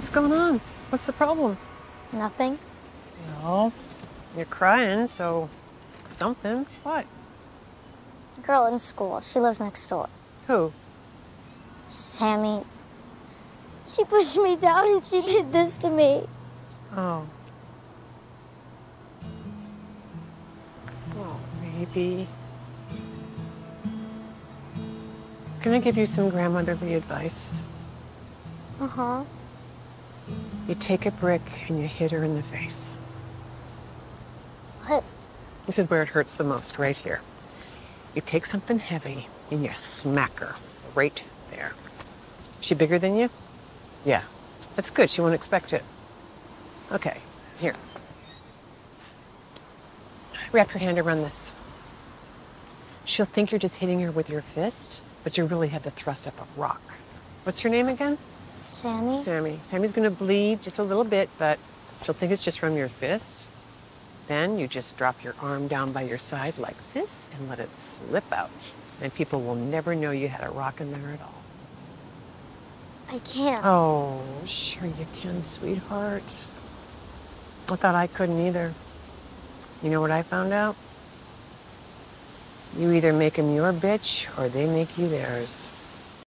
What's going on? What's the problem? Nothing. No. you're crying, so something. What? Girl in school. She lives next door. Who? Sammy. She pushed me down and she did this to me. Oh. Oh, maybe. Can I give you some grandmotherly advice? Uh huh. You take a brick and you hit her in the face. What? This is where it hurts the most, right here. You take something heavy and you smack her right there. She bigger than you? Yeah. That's good. She won't expect it. Okay, here. Wrap your hand around this. She'll think you're just hitting her with your fist, but you really have to thrust up a rock. What's your name again? Sammy? Sammy. Sammy's gonna bleed just a little bit, but she'll think it's just from your fist. Then you just drop your arm down by your side like this and let it slip out. And people will never know you had a rock in there at all. I can't. Oh, sure you can, sweetheart. I thought I couldn't either. You know what I found out? You either make them your bitch or they make you theirs.